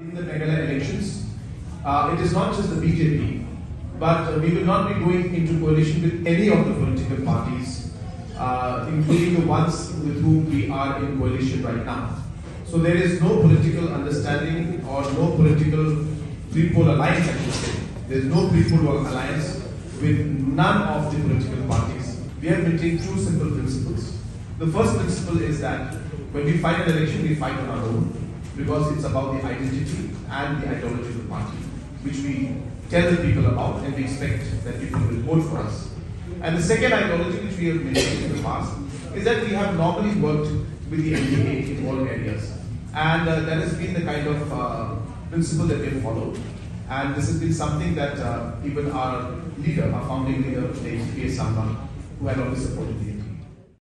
in the Meghalaya elections. Uh, it is not just the BJP, but uh, we will not be going into coalition with any of the political parties, uh, including the ones with whom we are in coalition right now. So there is no political understanding or no political pre-poll alliance, I should say. There is no pre-poll alliance with none of the political parties. We have maintained two simple principles. The first principle is that when we fight an election, we fight on our own because it's about the identity and the ideology of the party, which we tell the people about and we expect that people will vote for us. And the second ideology which we have mentioned in the past is that we have normally worked with the NDA in all areas. And uh, that has been the kind of uh, principle that we have followed. And this has been something that uh, even our leader, our founding leader, P.A. Sangma, who had always supported the